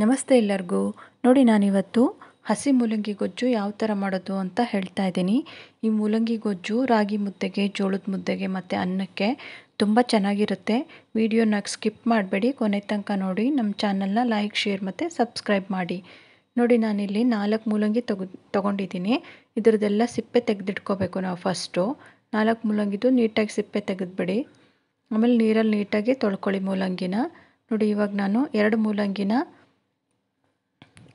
ನಮಸ್ತೆ ಎಲ್ಲರಿಗೂ. ನೋಡಿ ನಾನಿವತ್ತು ಹಸಿ ಮೂಲಂಗಿ ಗೊಜ್ಜು ಯಾವ ಥರ ಮಾಡೋದು ಅಂತ ಹೇಳ್ತಾ ಇದ್ದೀನಿ. ಈ ಮೂಲಂಗಿ ಗೊಜ್ಜು ರಾಗಿ ಮುದ್ದೆಗೆ, ಜೋಳದ ಮುದ್ದೆಗೆ ಮತ್ತು ಅನ್ನಕ್ಕೆ ತುಂಬ ಚೆನ್ನಾಗಿರುತ್ತೆ. ವಿಡಿಯೋನ ಸ್ಕಿಪ್ ಮಾಡಬೇಡಿ. ಕೊನೆ ತನಕ ನೋಡಿ. ನಮ್ಮ ಚಾನಲ್ನ ಲೈಕ್, ಶೇರ್ ಮತ್ತು ಸಬ್ಸ್ಕ್ರೈಬ್ ಮಾಡಿ. ನೋಡಿ ನಾನಿಲ್ಲಿ ನಾಲ್ಕು ಮೂಲಂಗಿ ತಗೊ, ತೊಗೊಂಡಿದ್ದೀನಿ. ಇದರದ್ದೆಲ್ಲ ಸಿಪ್ಪೆ ತೆಗೆದಿಟ್ಕೋಬೇಕು ನಾವು ಫಸ್ಟು. ನಾಲ್ಕು ಮೂಲಂಗಿದು ನೀಟಾಗಿ ಸಿಪ್ಪೆ ತೆಗೆದುಬಿಡಿ. ಆಮೇಲೆ ನೀರಲ್ಲಿ ನೀಟಾಗಿ ತೊಳ್ಕೊಳ್ಳಿ ಮೂಲಂಗಿನ. ನೋಡಿ ಇವಾಗ ನಾನು ಎರಡು ಮೂಲಂಗಿನ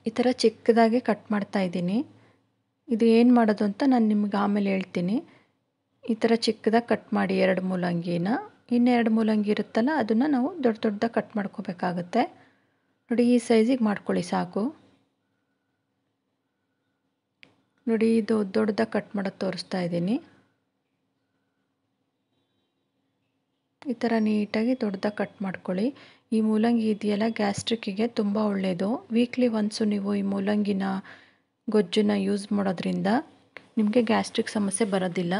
ಈ ಥರ ಚಿಕ್ಕದಾಗಿ ಕಟ್ ಮಾಡ್ತಾ ಇದ್ದೀನಿ. ಇದು ಏನು ಮಾಡೋದು ಅಂತ ನಾನು ನಿಮ್ಗೆ ಆಮೇಲೆ ಹೇಳ್ತೀನಿ. ಈ ಥರ ಚಿಕ್ಕದಾಗಿ ಕಟ್ ಮಾಡಿ ಎರಡು ಮೂಲಂಗಿನ. ಇನ್ನೆರಡು ಮೂಲಂಗಿ ಇರುತ್ತಲ್ಲ, ಅದನ್ನು ನಾವು ದೊಡ್ಡ ದೊಡ್ಡದಾಗಿ ಕಟ್ ಮಾಡ್ಕೋಬೇಕಾಗುತ್ತೆ. ನೋಡಿ, ಈ ಸೈಜಿಗೆ ಮಾಡ್ಕೊಳ್ಳಿ ಸಾಕು. ನೋಡಿ, ಇದು ದೊಡ್ಡದಾಗಿ ಕಟ್ ಮಾಡೋದು ತೋರಿಸ್ತಾ ಇದ್ದೀನಿ. ಈ ಥರ ನೀಟಾಗಿ ದೊಡ್ಡದಾಗಿ ಕಟ್ ಮಾಡ್ಕೊಳ್ಳಿ. ಈ ಮೂಲಂಗಿ ಇದೆಯಲ್ಲ ಗ್ಯಾಸ್ಟ್ರಿಕ್ಕಿಗೆ ತುಂಬ ಒಳ್ಳೆಯದು ವೀಕ್ಲಿ ಒನ್ಸು ನೀವು ಈ ಮೂಲಂಗಿನ ಗೊಜ್ಜನ್ನು ಯೂಸ್ ಮಾಡೋದ್ರಿಂದ ನಿಮಗೆ ಗ್ಯಾಸ್ಟ್ರಿಕ್ ಸಮಸ್ಯೆ ಬರೋದಿಲ್ಲ.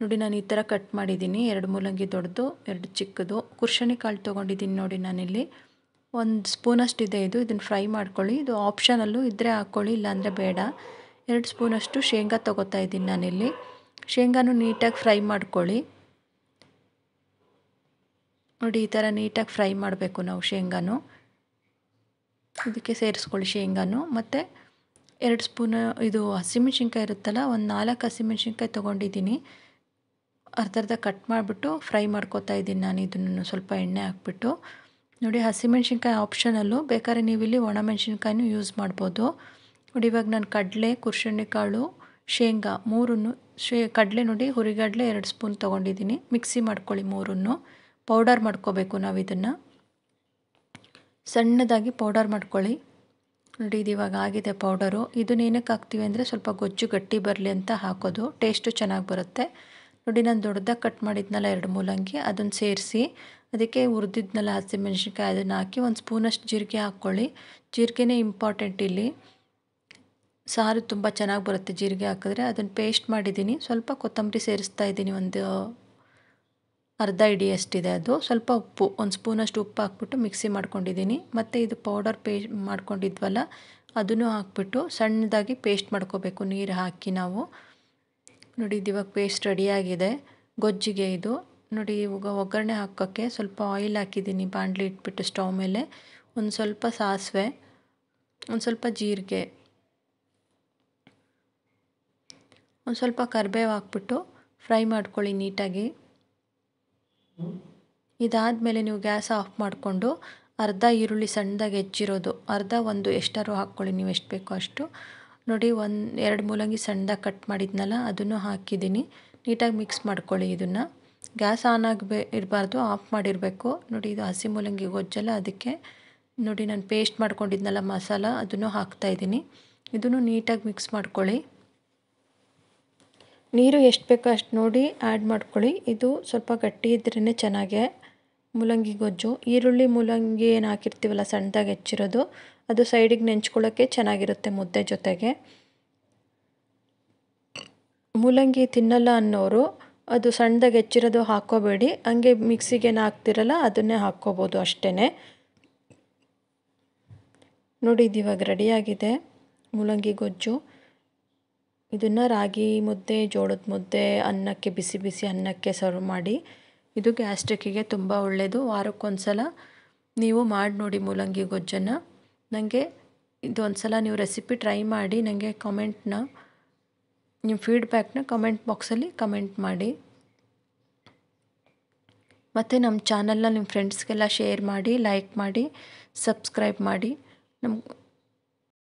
ನೋಡಿ, ನಾನು ಈ ಥರ ಕಟ್ ಮಾಡಿದ್ದೀನಿ. ಎರಡು ಮೂಲಂಗಿ ದೊಡ್ಡದು, ಎರಡು ಚಿಕ್ಕದು. ಕುರ್ಷಣಿ ಕಾಳು ತೊಗೊಂಡಿದ್ದೀನಿ ನೋಡಿ ನಾನಿಲ್ಲಿ. ಒಂದು ಸ್ಪೂನಷ್ಟು ಇದೆ ಇದು. ಇದನ್ನು ಫ್ರೈ ಮಾಡ್ಕೊಳ್ಳಿ. ಇದು ಆಪ್ಷನಲ್ಲೂ ಇದ್ದರೆ ಹಾಕ್ಕೊಳ್ಳಿ ಇಲ್ಲಾಂದರೆ ಬೇಡ. ಎರಡು ಸ್ಪೂನಷ್ಟು ಶೇಂಗಾ ತೊಗೋತಾ ಇದ್ದೀನಿ ನಾನಿಲ್ಲಿ. ಶೇಂಗಾನು ನೀಟಾಗಿ ಫ್ರೈ ಮಾಡ್ಕೊಳ್ಳಿ. ನೋಡಿ, ಈ ಥರ ನೀಟಾಗಿ ಫ್ರೈ ಮಾಡಬೇಕು ನಾವು ಶೇಂಗಾನು. ಇದಕ್ಕೆ ಸೇರಿಸ್ಕೊಳ್ಳಿ ಶೇಂಗಾನು. ಮತ್ತು ಎರಡು ಸ್ಪೂನ್, ಇದು ಹಸಿಮೆಣ್ಸಿನ್ಕಾಯಿ ಇರುತ್ತಲ್ಲ, ಒಂದು ನಾಲ್ಕು ಹಸಿಮೆಣ್ಸಿನ್ಕಾಯಿ ತೊಗೊಂಡಿದ್ದೀನಿ. ಅರ್ಧ ಅರ್ಧ ಕಟ್ ಮಾಡಿಬಿಟ್ಟು ಫ್ರೈ ಮಾಡ್ಕೋತಾ ಇದ್ದೀನಿ ನಾನು ಇದನ್ನು ಸ್ವಲ್ಪ ಎಣ್ಣೆ ಹಾಕ್ಬಿಟ್ಟು. ನೋಡಿ, ಹಸಿಮೆಣ್ಸಿನ್ಕಾಯಿ ಆಪ್ಷನಲ್ಲು, ಬೇಕಾದ್ರೆ ನೀವಿಲ್ಲಿ ಒಣಮೆಣ್ಸಿನ್ಕಾಯಿನೂ ಯೂಸ್ ಮಾಡ್ಬೋದು. ನೋಡಿ, ಇವಾಗ ನಾನು ಕಡಲೆ ಕಾಳು, ಶೇಂಗಾ ಮೂರನ್ನು ಶೇ, ಕಡಲೆ ನೋಡಿ, ಹುರಿಗಡಲೆ ಎರಡು ಸ್ಪೂನ್ ತೊಗೊಂಡಿದ್ದೀನಿ. ಮಿಕ್ಸಿ ಮಾಡ್ಕೊಳ್ಳಿ ಮೂರನ್ನು. ಪೌಡರ್ ಮಾಡ್ಕೋಬೇಕು ನಾವು ಇದನ್ನು. ಸಣ್ಣದಾಗಿ ಪೌಡರ್ ಮಾಡ್ಕೊಳ್ಳಿ. ನೋಡಿ, ಇದು ಇವಾಗ ಆಗಿದೆ ಪೌಡರು. ಇದನ್ನ ಏನಕ್ಕೆ ಹಾಕ್ತೀವಿ ಅಂದರೆ ಸ್ವಲ್ಪ ಗೊಜ್ಜು ಗಟ್ಟಿ ಬರಲಿ ಅಂತ ಹಾಕೋದು. ಟೇಸ್ಟು ಚೆನ್ನಾಗಿ ಬರುತ್ತೆ. ನೋಡಿ, ನಾನು ದೊಡ್ಡದಾಗಿ ಕಟ್ ಮಾಡಿದ್ನಲ್ಲ ಎರಡು ಮೂಲಂಗಿ, ಅದನ್ನು ಸೇರಿಸಿ ಅದಕ್ಕೆ ಹುರಿದಿದ್ನಲ್ಲ ಹಸಿಮೆಣ್ಸಿನ್ಕಾಯಿ, ಅದನ್ನು ಹಾಕಿ ಒಂದು ಸ್ಪೂನಷ್ಟು ಜೀರಿಗೆ ಹಾಕ್ಕೊಳ್ಳಿ. ಜೀರಿಗೆನೇ ಇಂಪಾರ್ಟೆಂಟ್ ಇಲ್ಲಿ. ಸಾರು ತುಂಬ ಚೆನ್ನಾಗಿ ಬರುತ್ತೆ ಜೀರಿಗೆ ಹಾಕಿದ್ರೆ. ಅದನ್ನು ಪೇಸ್ಟ್ ಮಾಡಿದ್ದೀನಿ ಸ್ವಲ್ಪ ಕೊತ್ತಂಬರಿ ಸೇರಿಸ್ತಾ ಇದ್ದೀನಿ ಒಂದು ಅರ್ಧ ಹಿಡಿಯಷ್ಟಿದೆ ಅದು. ಸ್ವಲ್ಪ ಉಪ್ಪು, ಒಂದು ಸ್ಪೂನಷ್ಟು ಉಪ್ಪು ಹಾಕ್ಬಿಟ್ಟು ಮಿಕ್ಸಿ ಮಾಡ್ಕೊಂಡಿದ್ದೀನಿ. ಮತ್ತು ಇದು ಪೌಡರ್ ಪೇ ಮಾಡ್ಕೊಂಡಿದ್ವಲ್ಲ, ಅದನ್ನು ಹಾಕ್ಬಿಟ್ಟು ಸಣ್ಣದಾಗಿ ಪೇಸ್ಟ್ ಮಾಡ್ಕೋಬೇಕು, ನೀರು ಹಾಕಿ ನಾವು. ನೋಡಿ, ಇದು ಇವಾಗ ಪೇಸ್ಟ್ ರೆಡಿಯಾಗಿದೆ ಗೊಜ್ಜಿಗೆ ಇದು. ನೋಡಿ, ಇವಾಗ ಒಗ್ಗರಣೆ ಹಾಕೋಕ್ಕೆ ಸ್ವಲ್ಪ ಆಯಿಲ್ ಹಾಕಿದ್ದೀನಿ, ಬಾಣಲಿ ಇಟ್ಬಿಟ್ಟು ಸ್ಟವ್ ಮೇಲೆ. ಒಂದು ಸ್ವಲ್ಪ ಸಾಸಿವೆ, ಒಂದು ಸ್ವಲ್ಪ ಜೀರಿಗೆ, ಒಂದು ಸ್ವಲ್ಪ ಕರಿಬೇವು ಹಾಕ್ಬಿಟ್ಟು ಫ್ರೈ ಮಾಡ್ಕೊಳ್ಳಿ ನೀಟಾಗಿ. ಇದಾದಮೇಲೆ ನೀವು ಗ್ಯಾಸ್ ಆಫ್ ಮಾಡಿಕೊಂಡು ಅರ್ಧ ಈರುಳ್ಳಿ ಸಣ್ಣದಾಗಿ ಹೆಚ್ಚಿರೋದು, ಅರ್ಧ ಒಂದು ಎಷ್ಟಾರು ಹಾಕ್ಕೊಳ್ಳಿ, ನೀವು ಎಷ್ಟು ಬೇಕೋ ಅಷ್ಟು. ನೋಡಿ, ಒಂದು, ಎರಡು ಮೂಲಂಗಿ ಸಣ್ಣದಾಗಿ ಕಟ್ ಮಾಡಿದ್ನಲ್ಲ, ಅದನ್ನು ಹಾಕಿದ್ದೀನಿ. ನೀಟಾಗಿ ಮಿಕ್ಸ್ ಮಾಡ್ಕೊಳ್ಳಿ ಇದನ್ನು. ಗ್ಯಾಸ್ ಆನ್ ಆಗಬೇ, ಇರಬಾರ್ದು, ಆಫ್ ಮಾಡಿರಬೇಕು. ನೋಡಿ, ಇದು ಹಸಿ ಮೂಲಂಗಿ ಗೊಜ್ಜಲ್ಲ, ಅದಕ್ಕೆ ನೋಡಿ, ನಾನು ಪೇಸ್ಟ್ ಮಾಡ್ಕೊಂಡಿದ್ನಲ್ಲ ಮಸಾಲ, ಅದನ್ನು ಹಾಕ್ತಾಯಿದ್ದೀನಿ ಇದನ್ನು ನೀಟಾಗಿ ಮಿಕ್ಸ್ ಮಾಡ್ಕೊಳ್ಳಿ. ನೀರು ಎಷ್ಟು ಬೇಕೋ ಅಷ್ಟು ನೋಡಿ ಆ್ಯಡ್ ಮಾಡ್ಕೊಳ್ಳಿ. ಇದು ಸ್ವಲ್ಪ ಗಟ್ಟಿ ಇದ್ರೇ ಚೆನ್ನಾಗೆ ಮೂಲಂಗಿ ಗೊಜ್ಜು. ಈರುಳ್ಳಿ ಮೂಲಂಗಿ ಏನು ಹಾಕಿರ್ತೀವಲ್ಲ, ಸಣ್ಣದಾಗಿ ಹೆಚ್ಚಿರೋದು, ಅದು ಸೈಡಿಗೆ ನೆಂಚ್ಕೊಳ್ಳೋಕ್ಕೆ ಚೆನ್ನಾಗಿರುತ್ತೆ ಮುದ್ದೆ ಜೊತೆಗೆ. ಮೂಲಂಗಿ ತಿನ್ನಲ್ಲ ಅನ್ನೋರು, ಅದು ಸಣ್ಣದಾಗಿ ಹೆಚ್ಚಿರೋದು ಹಾಕ್ಕೋಬೇಡಿ. ಹಂಗೆ ಮಿಕ್ಸಿಗೇನು ಹಾಕ್ತಿರಲ್ಲ, ಅದನ್ನೇ ಹಾಕ್ಕೋಬೋದು ಅಷ್ಟೇ ನೋಡಿ, ಇದು ಇವಾಗ ರೆಡಿಯಾಗಿದೆ ಮೂಲಂಗಿ ಗೊಜ್ಜು. ಇದನ್ನು ರಾಗಿ ಮುದ್ದೆ, ಜೋಳದ ಮುದ್ದೆ, ಅನ್ನಕ್ಕೆ, ಬಿಸಿ ಬಿಸಿ ಅನ್ನಕ್ಕೆ ಸರ್ವ್ ಮಾಡಿ. ಇದು ಗ್ಯಾಸ್ಟ್ರಿಕ್ಕಿಗೆ ತುಂಬ ಒಳ್ಳೆಯದು ವಾರಕ್ಕೊಂದ್ಸಲ ನೀವು ಮಾಡಿ ನೋಡಿ ಮೂಲಂಗಿ ಗೊಜ್ಜನ್ನು. ನನಗೆ ಇದೊಂದು ಸಲ ನೀವು ರೆಸಿಪಿ ಟ್ರೈ ಮಾಡಿ ನನಗೆ ಕಮೆಂಟ್ನ ನಿಮ್ಮ ಫೀಡ್ಬ್ಯಾಕ್ನ ಕಮೆಂಟ್ ಬಾಕ್ಸಲ್ಲಿ ಕಮೆಂಟ್ ಮಾಡಿ. ಮತ್ತು ನಮ್ಮ ಚಾನಲ್ನ ನಿಮ್ಮ ಫ್ರೆಂಡ್ಸ್ಗೆಲ್ಲ ಶೇರ್ ಮಾಡಿ, ಲೈಕ್ ಮಾಡಿ, ಸಬ್ಸ್ಕ್ರೈಬ್ ಮಾಡಿ. ನಮ್ಮ